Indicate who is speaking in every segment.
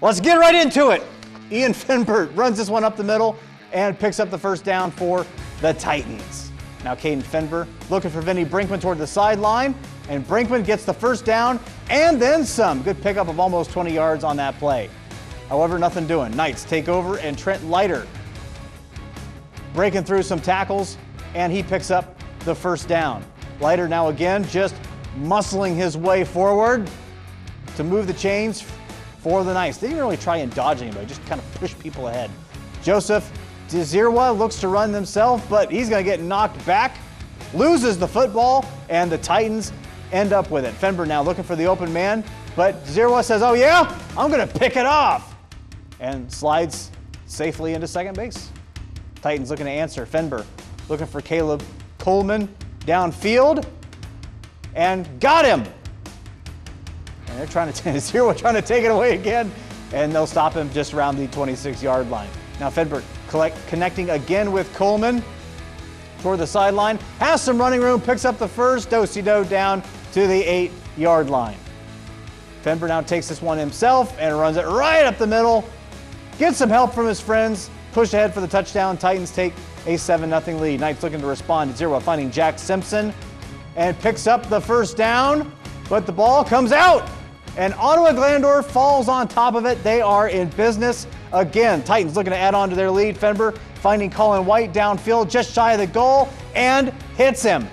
Speaker 1: Let's get right into it. Ian Finbert runs this one up the middle and picks up the first down for the Titans. Now Caden Finber looking for Vinny Brinkman toward the sideline, and Brinkman gets the first down and then some. Good pickup of almost 20 yards on that play. However, nothing doing. Knights take over, and Trent Leiter breaking through some tackles, and he picks up the first down. Leiter now again just muscling his way forward to move the chains for the Knights. They didn't really try and dodge anybody, just kind of push people ahead. Joseph Dzirwa looks to run himself, but he's going to get knocked back, loses the football, and the Titans end up with it. Fenber now looking for the open man, but Dzirwa says, oh yeah, I'm going to pick it off, and slides safely into second base. Titans looking to answer. Fenber looking for Caleb Coleman downfield, and got him. And they're trying to, Dzirwa trying to take it away again, and they'll stop him just around the 26 yard line. Now Fenbert collect, connecting again with Coleman toward the sideline, has some running room, picks up the first, Dosido down to the eight yard line. Fenber now takes this one himself and runs it right up the middle, gets some help from his friends, push ahead for the touchdown. Titans take a 7 0 lead. Knights looking to respond at Dzirwa, finding Jack Simpson and picks up the first down, but the ball comes out and Ottawa Glandorf falls on top of it. They are in business again. Titans looking to add on to their lead. Fenber finding Colin White downfield just shy of the goal and hits him.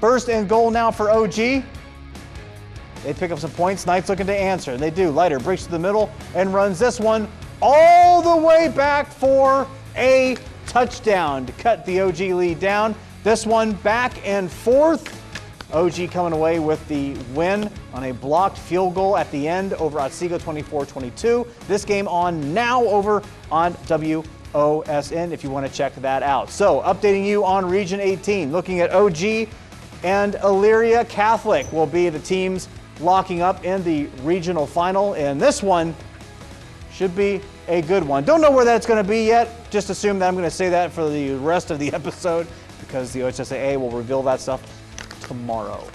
Speaker 1: First and goal now for OG. They pick up some points. Knights looking to answer. And they do. Leiter breaks to the middle and runs this one all the way back for a touchdown to cut the OG lead down. This one back and forth. OG coming away with the win on a blocked field goal at the end over Otsego 24-22. This game on now over on WOSN if you want to check that out. So updating you on Region 18, looking at OG and Elyria Catholic will be the teams locking up in the regional final. And this one should be a good one. Don't know where that's going to be yet. Just assume that I'm going to say that for the rest of the episode because the OHSAA will reveal that stuff tomorrow.